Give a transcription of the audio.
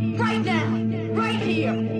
Right now. Right here.